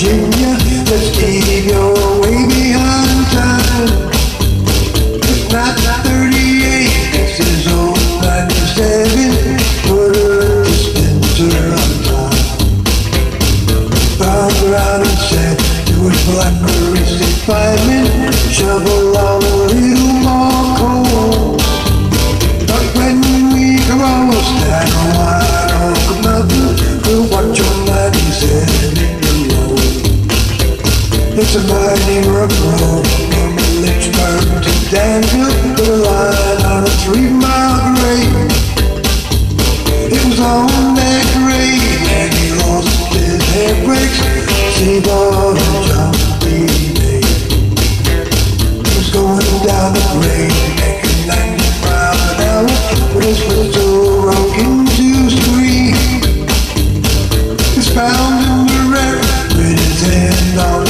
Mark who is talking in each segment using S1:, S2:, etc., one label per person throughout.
S1: Virginia. Let's keep your way behind time. It's not 38, this is old 97. Put the center on time. Found around and said, do it blackberry, say five minutes. Shovel on a It's a rough road from Lynchburg to Danville, with a line on a three-mile grade. It was on that grade and he lost his handbrakes. Seaboard and John B. He was going down the grade, making 90 miles an hour, but his foot so broken to scream. He's found in the wreck with his hand on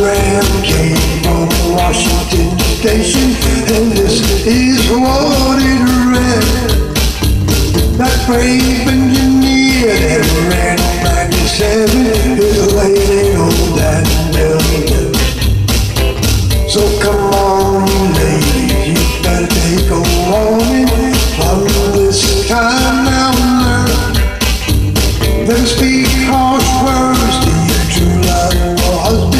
S1: Telegram came from Washington Station, and this is what it read. That brave engineer that ran on 97 is laying on that million. So come on, ladies, you better take a warning from this time now. Then speak harsh words to your true love or husband